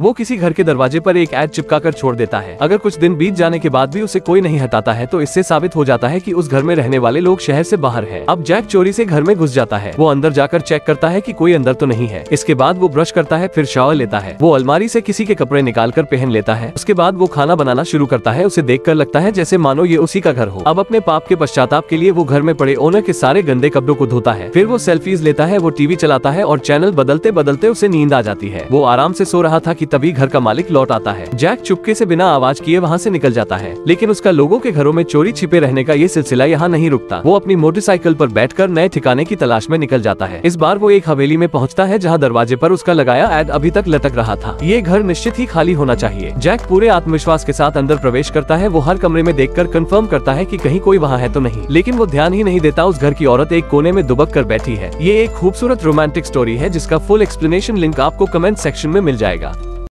वो किसी घर के दरवाजे पर एक एड चिपका कर छोड़ देता है। अगर कुछ दिन बीत जाने के बाद भी उसे कोई नहीं हटाता है तो इससे साबित हो जाता है कि उस घर में रहने वाले लोग शहर से बाहर है। अब जैक चोरी से घर में घुस जाता है। वो अंदर जाकर चेक करता है कि कोई अंदर तो नहीं है। इसके बाद वो ब्रश करता है, फिर शावर लेता है। वो अलमारी से किसी के कपड़े निकाल कर पहन लेता है। उसके बाद वो खाना बनाना शुरू करता है। उसे देख लगता है जैसे मानो ये उसी का घर हो। अब अपने पाप के पश्चाताप के लिए वो घर में पड़े ओनर के सारे गंदे कपड़ों को धोता है। फिर वो सेल्फीज लेता है, वो टीवी चलाता है और चैनल बदलते बदलते उसे नींद आ जाती है। वो आराम से सो रहा था कि तभी घर का मालिक लौट आता है। जैक चुपके से बिना आवाज़ किए वहाँ से निकल जाता है। लेकिन उसका लोगों के घरों में चोरी छिपे रहने का ये सिलसिला यहाँ नहीं रुकता। वो अपनी मोटरसाइकिल पर बैठकर नए ठिकाने की तलाश में निकल जाता है। इस बार वो एक हवेली में पहुँचता है जहाँ दरवाजे पर उसका लगाया एड अभी तक लटक रहा था। ये घर निश्चित ही खाली होना चाहिए। जैक पूरे आत्मविश्वास के साथ अंदर प्रवेश करता है। वो हर कमरे में देखकर कंफर्म करता है की कहीं कोई वहाँ है तो नहीं। लेकिन वो ध्यान ही नहीं देता उस घर की औरत एक कोने में दुबक कर बैठी है। ये एक खूबसूरत रोमांटिक स्टोरी है जिसका फुल एक्सप्लेनेशन लिंक आपको कमेंट सेक्शन में मिल जाएगा।